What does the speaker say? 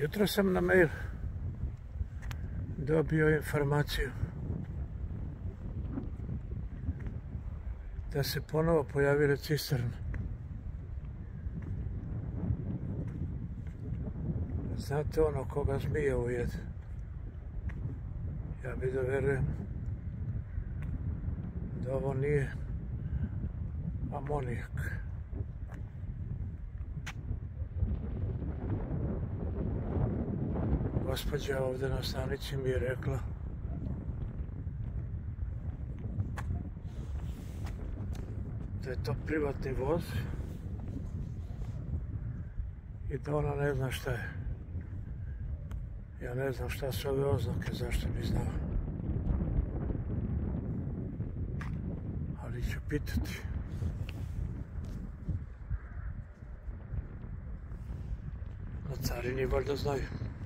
Jutro sam na mail dobio informaciju da se ponovo pojavile cisterne. Znate ono koga zmije ujed? Ja bi da verujem da ovo nije amonijak. Gospođa ovdje na stanici mi je rekla da je to privatni voz i da ona ne zna šta je. Ja ne znam šta su ove oznake, zašto bi znao. Ali ću pitati. Na carini valjda znaju.